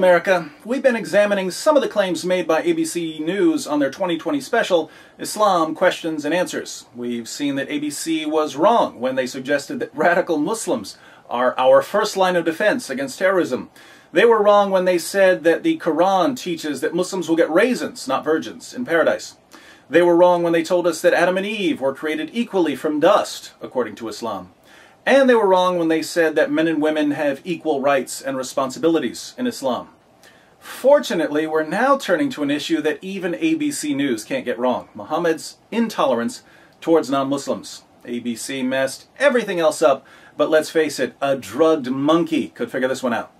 America. We've been examining some of the claims made by ABC News on their 2020 special, Islam Questions and Answers. We've seen that ABC was wrong when they suggested that radical Muslims are our first line of defense against terrorism. They were wrong when they said that the Quran teaches that Muslims will get raisins, not virgins, in paradise. They were wrong when they told us that Adam and Eve were created equally from dust, according to Islam. And they were wrong when they said that men and women have equal rights and responsibilities in Islam. Fortunately, we're now turning to an issue that even ABC News can't get wrong Muhammad's intolerance towards non Muslims. ABC messed everything else up, but let's face it, a drugged monkey could figure this one out.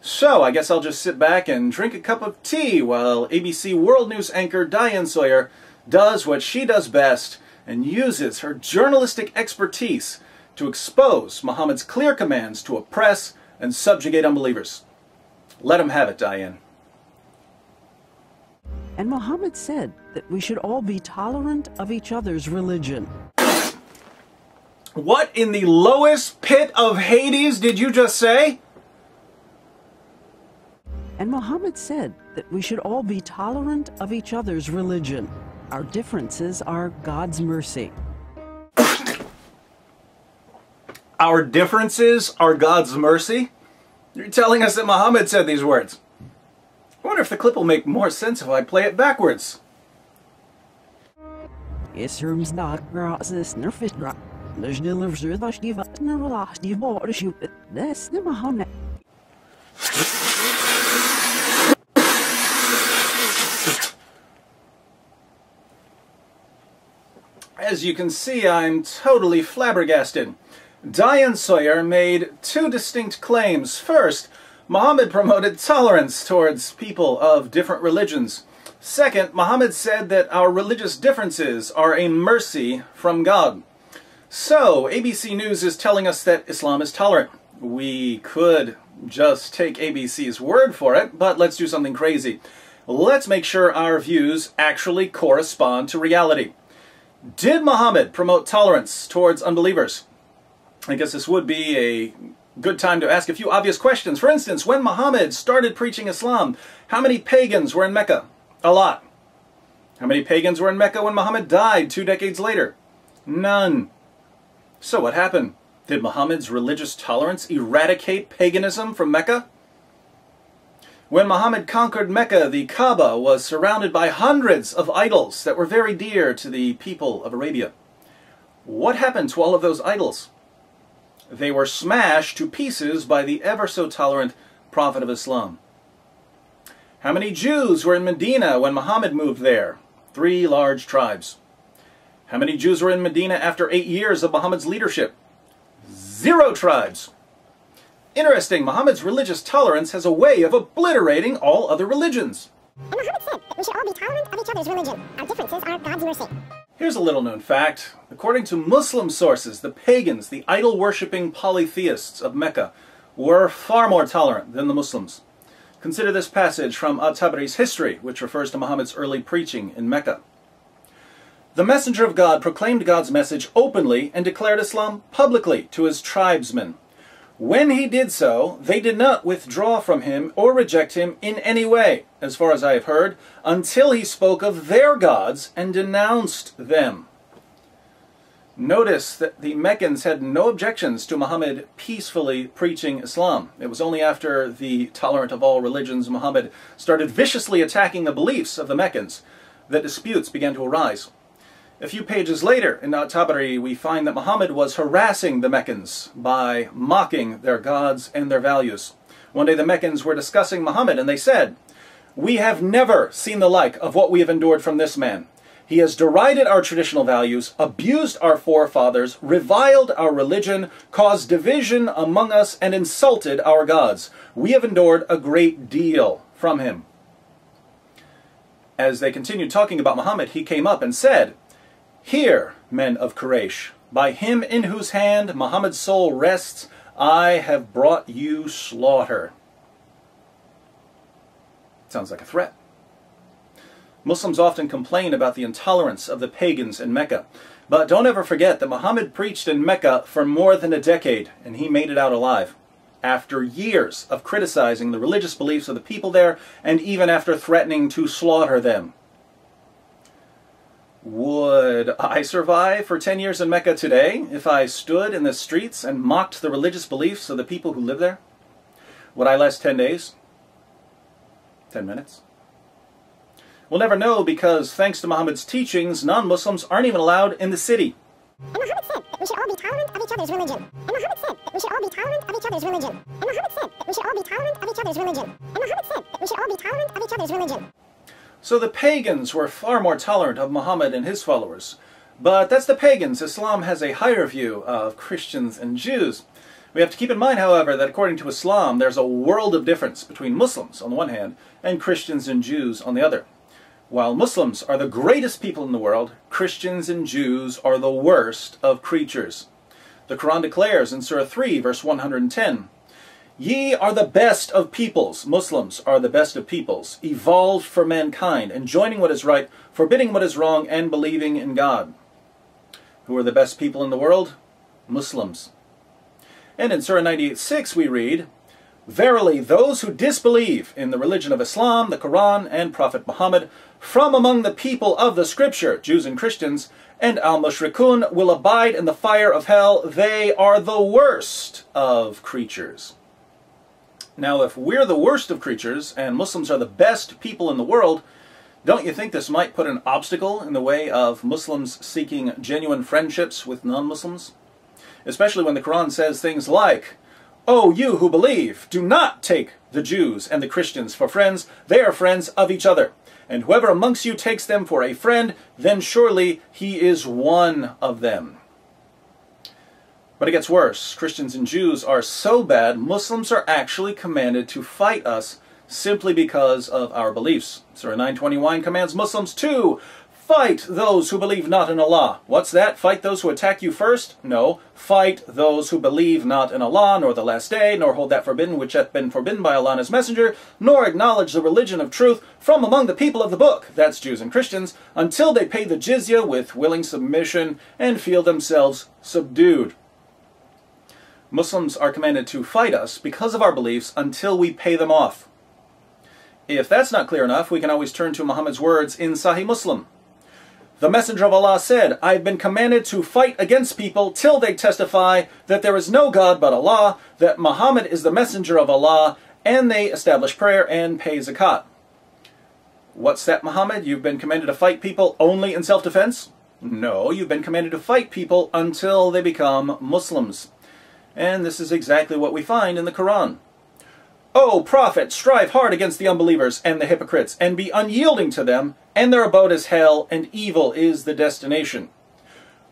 So, I guess I'll just sit back and drink a cup of tea while ABC World News anchor Diane Sawyer does what she does best and uses her journalistic expertise to expose Muhammad's clear commands to oppress and subjugate unbelievers. Let him have it, Diane. And Muhammad said that we should all be tolerant of each other's religion. What in the lowest pit of Hades did you just say? And Muhammad said that we should all be tolerant of each other's religion. Our differences are God's mercy. Our differences are God's mercy? You're telling us that Muhammad said these words. I wonder if the clip will make more sense if I play it backwards. As you can see, I'm totally flabbergasted. Diane Sawyer made two distinct claims. First, Muhammad promoted tolerance towards people of different religions. Second, Muhammad said that our religious differences are a mercy from God. So, ABC News is telling us that Islam is tolerant. We could just take ABC's word for it, but let's do something crazy. Let's make sure our views actually correspond to reality. Did Muhammad promote tolerance towards unbelievers? I guess this would be a good time to ask a few obvious questions. For instance, when Muhammad started preaching Islam, how many pagans were in Mecca? A lot. How many pagans were in Mecca when Muhammad died two decades later? None. So what happened? Did Muhammad's religious tolerance eradicate paganism from Mecca? When Muhammad conquered Mecca, the Kaaba was surrounded by hundreds of idols that were very dear to the people of Arabia. What happened to all of those idols? They were smashed to pieces by the ever so tolerant Prophet of Islam. How many Jews were in Medina when Muhammad moved there? Three large tribes. How many Jews were in Medina after eight years of Muhammad's leadership? Zero tribes. Interesting, Muhammad's religious tolerance has a way of obliterating all other religions. And Muhammad said that we should all be tolerant of each other's religion. Our differences are God's mercy. Here's a little known fact. According to Muslim sources, the pagans, the idol-worshipping polytheists of Mecca, were far more tolerant than the Muslims. Consider this passage from At-Tabari's history, which refers to Muhammad's early preaching in Mecca. The messenger of God proclaimed God's message openly and declared Islam publicly to his tribesmen. When he did so, they did not withdraw from him or reject him in any way, as far as I have heard, until he spoke of their gods and denounced them. Notice that the Meccans had no objections to Muhammad peacefully preaching Islam. It was only after the tolerant of all religions Muhammad started viciously attacking the beliefs of the Meccans that disputes began to arise. A few pages later in At-Tabari, we find that Muhammad was harassing the Meccans by mocking their gods and their values. One day the Meccans were discussing Muhammad and they said, We have never seen the like of what we have endured from this man. He has derided our traditional values, abused our forefathers, reviled our religion, caused division among us, and insulted our gods. We have endured a great deal from him. As they continued talking about Muhammad, he came up and said, Hear, men of Quraysh, by him in whose hand Muhammad's soul rests, I have brought you slaughter. Sounds like a threat. Muslims often complain about the intolerance of the pagans in Mecca. But don't ever forget that Muhammad preached in Mecca for more than a decade, and he made it out alive. after years of criticizing the religious beliefs of the people there and even after threatening to slaughter them. Would I survive for 10 years in Mecca today if I stood in the streets and mocked the religious beliefs of the people who live there? Would I last 10 days? 10 minutes? We'll never know because, thanks to Muhammad's teachings, non Muslims aren't even allowed in the city. And Muhammad said that we should all be tolerant of each other's religion. And Muhammad said that we should all be tolerant of each other's religion. And Muhammad said that we should all be tolerant of each other's religion. And Muhammad said that we should all be tolerant of each other's religion. So the pagans were far more tolerant of Muhammad and his followers. But that's the pagans. Islam has a higher view of Christians and Jews. We have to keep in mind, however, that according to Islam, there's a world of difference between Muslims on the one hand and Christians and Jews on the other. While Muslims are the greatest people in the world, Christians and Jews are the worst of creatures. The Quran declares in Surah 3, verse 110, Ye are the best of peoples. Muslims are the best of peoples, evolved for mankind, enjoining what is right, forbidding what is wrong, and believing in God. Who are the best people in the world? Muslims. And in Surah 98.6 we read, Verily, those who disbelieve in the religion of Islam, the Quran, and Prophet Muhammad, from among the people of the Scripture, Jews and Christians, and al-mushrikun will abide in the fire of hell. They are the worst of creatures. Now, if we're the worst of creatures and Muslims are the best people in the world, don't you think this might put an obstacle in the way of Muslims seeking genuine friendships with non-Muslims? Especially when the Quran says things like, O you who believe, do not take the Jews and the Christians for friends, they are friends of each other. And whoever amongst you takes them for a friend, then surely he is one of them. But it gets worse. Christians and Jews are so bad, Muslims are actually commanded to fight us simply because of our beliefs. Surah 921 commands Muslims to fight those who believe not in Allah. What's that? Fight those who attack you first? No. Fight those who believe not in Allah, nor the last day, nor hold that forbidden which hath been forbidden by Allah and His Messenger, nor acknowledge the religion of truth from among the people of the book, that's Jews and Christians, until they pay the jizya with willing submission and feel themselves subdued. Muslims are commanded to fight us because of our beliefs until we pay them off. If that's not clear enough, we can always turn to Muhammad's words in Sahih Muslim. The Messenger of Allah said, I have been commanded to fight against people till they testify that there is no God but Allah, that Muhammad is the Messenger of Allah, and they establish prayer and pay zakat. What's that, Muhammad? You've been commanded to fight people only in self-defense? No, you've been commanded to fight people until they become Muslims. And this is exactly what we find in the Quran. O prophet, strive hard against the unbelievers and the hypocrites, and be unyielding to them, and their abode is hell, and evil is the destination.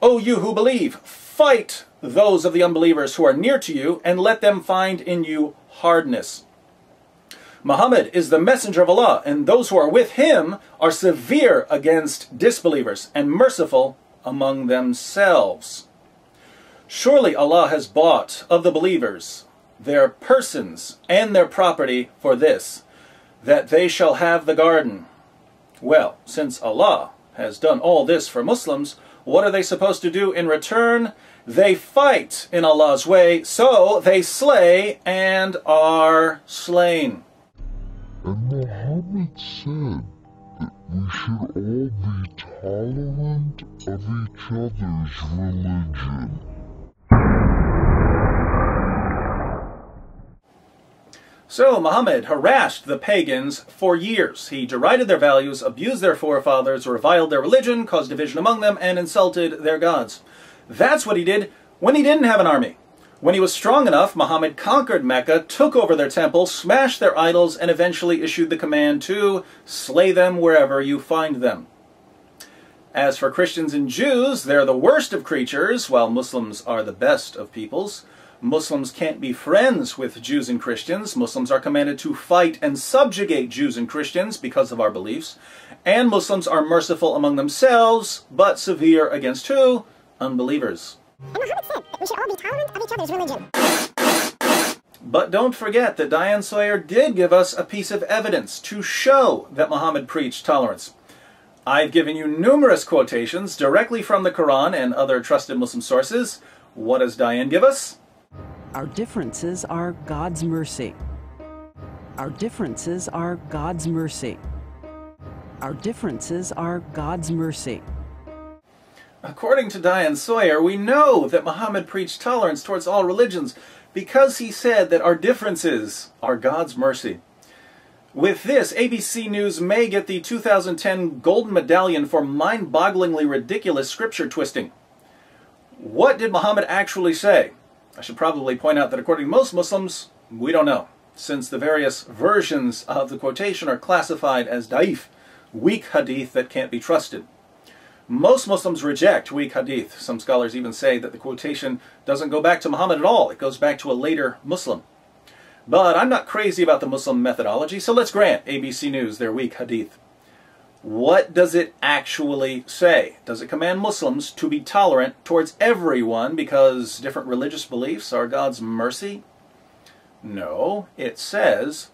O you who believe, fight those of the unbelievers who are near to you, and let them find in you hardness. Muhammad is the messenger of Allah, and those who are with him are severe against disbelievers and merciful among themselves. Surely Allah has bought of the believers their persons and their property for this, that they shall have the garden. Well, since Allah has done all this for Muslims, what are they supposed to do in return? They fight in Allah's way, so they slay and are slain. And Muhammad said that we should all be tolerant of each other's religion. So Muhammad harassed the pagans for years. He derided their values, abused their forefathers, reviled their religion, caused division among them, and insulted their gods. That's what he did when he didn't have an army. When he was strong enough, Muhammad conquered Mecca, took over their temple, smashed their idols, and eventually issued the command to slay them wherever you find them. As for Christians and Jews, they're the worst of creatures, while Muslims are the best of peoples. Muslims can't be friends with Jews and Christians. Muslims are commanded to fight and subjugate Jews and Christians because of our beliefs. And Muslims are merciful among themselves, but severe against who? Unbelievers. And Muhammad said that we should all be tolerant of each other's religion. But don't forget that Diane Sawyer did give us a piece of evidence to show that Muhammad preached tolerance. I've given you numerous quotations directly from the Quran and other trusted Muslim sources. What does Diane give us? Our differences are God's mercy. Our differences are God's mercy. Our differences are God's mercy. According to Diane Sawyer, we know that Muhammad preached tolerance towards all religions because he said that our differences are God's mercy. With this, ABC News may get the 2010 Golden Medallion for mind-bogglingly ridiculous scripture twisting. What did Muhammad actually say? I should probably point out that according to most Muslims, we don't know, since the various versions of the quotation are classified as daif, weak hadith that can't be trusted. Most Muslims reject weak hadith. Some scholars even say that the quotation doesn't go back to Muhammad at all. It goes back to a later Muslim. But I'm not crazy about the Muslim methodology, so let's grant ABC News their weak hadith. What does it actually say? Does it command Muslims to be tolerant towards everyone because different religious beliefs are God's mercy? No, it says,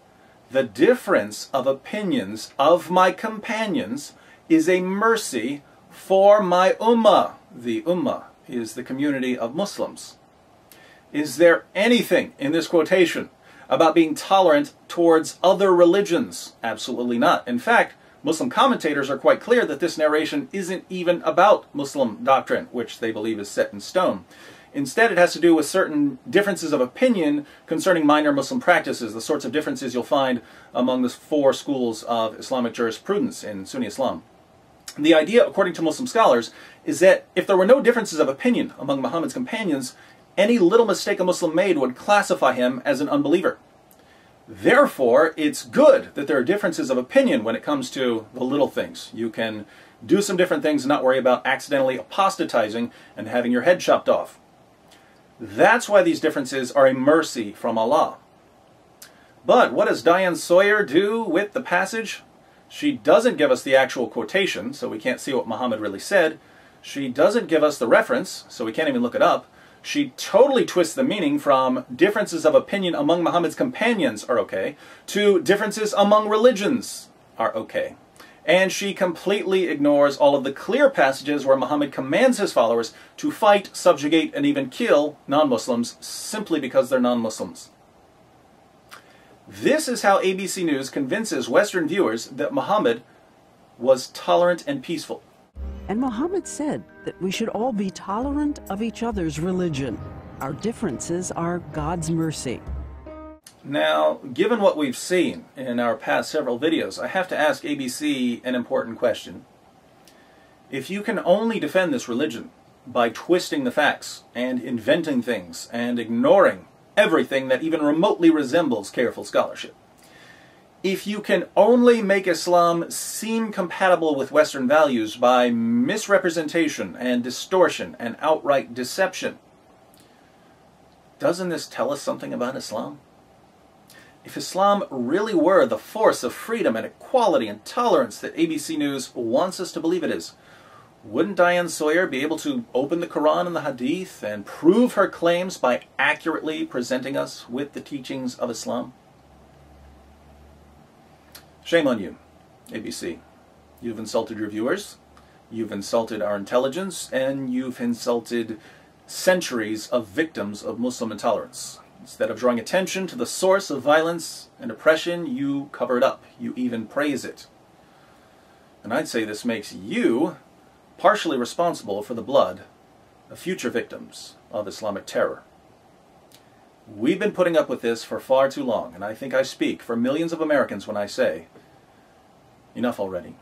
the difference of opinions of my companions is a mercy for my ummah. The ummah is the community of Muslims. Is there anything in this quotation about being tolerant towards other religions? Absolutely not. In fact, Muslim commentators are quite clear that this narration isn't even about Muslim doctrine, which they believe is set in stone. Instead, it has to do with certain differences of opinion concerning minor Muslim practices, the sorts of differences you'll find among the four schools of Islamic jurisprudence in Sunni Islam. The idea, according to Muslim scholars, is that if there were no differences of opinion among Muhammad's companions, any little mistake a Muslim made would classify him as an unbeliever. Therefore, it's good that there are differences of opinion when it comes to the little things. You can do some different things and not worry about accidentally apostatizing and having your head chopped off. That's why these differences are a mercy from Allah. But what does Diane Sawyer do with the passage? She doesn't give us the actual quotation, so we can't see what Muhammad really said. She doesn't give us the reference, so we can't even look it up. She totally twists the meaning from differences of opinion among Muhammad's companions are okay to differences among religions are okay. And she completely ignores all of the clear passages where Muhammad commands his followers to fight, subjugate, and even kill non-Muslims simply because they're non-Muslims. This is how ABC News convinces Western viewers that Muhammad was tolerant and peaceful. And Muhammad said that we should all be tolerant of each other's religion. Our differences are God's mercy. Now, given what we've seen in our past several videos, I have to ask ABC an important question. If you can only defend this religion by twisting the facts and inventing things and ignoring everything that even remotely resembles careful scholarship, if you can only make Islam seem compatible with Western values by misrepresentation and distortion and outright deception, doesn't this tell us something about Islam? If Islam really were the force of freedom and equality and tolerance that ABC News wants us to believe it is, wouldn't Diane Sawyer be able to open the Quran and the Hadith and prove her claims by accurately presenting us with the teachings of Islam? Shame on you, ABC. You've insulted your viewers, you've insulted our intelligence, and you've insulted centuries of victims of Muslim intolerance. Instead of drawing attention to the source of violence and oppression, you cover it up. You even praise it. And I'd say this makes you partially responsible for the blood of future victims of Islamic terror. We've been putting up with this for far too long, and I think I speak for millions of Americans when I say, enough already.